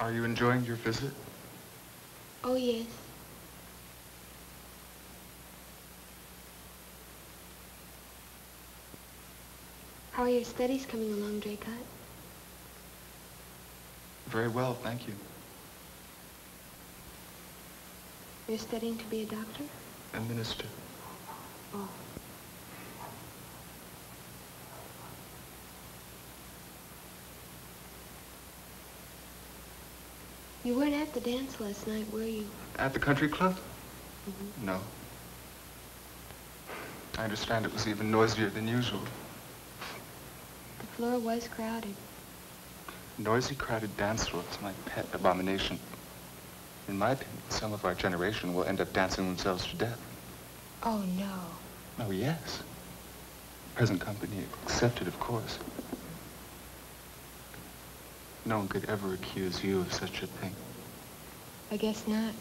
Are you enjoying your visit? Oh, yes. How are your studies coming along, Draycott? Very well, thank you. You're studying to be a doctor? A minister. Oh. You weren't at the dance last night, were you? At the country club? Mhm. No. I understand it was even noisier than usual. The floor was crowded. Noisy, crowded dance floor is my pet abomination. In my opinion, some of our generation will end up dancing themselves to death. Oh, no. Oh, yes. Present company accepted, of course. No one could ever accuse you of such a thing. I guess not.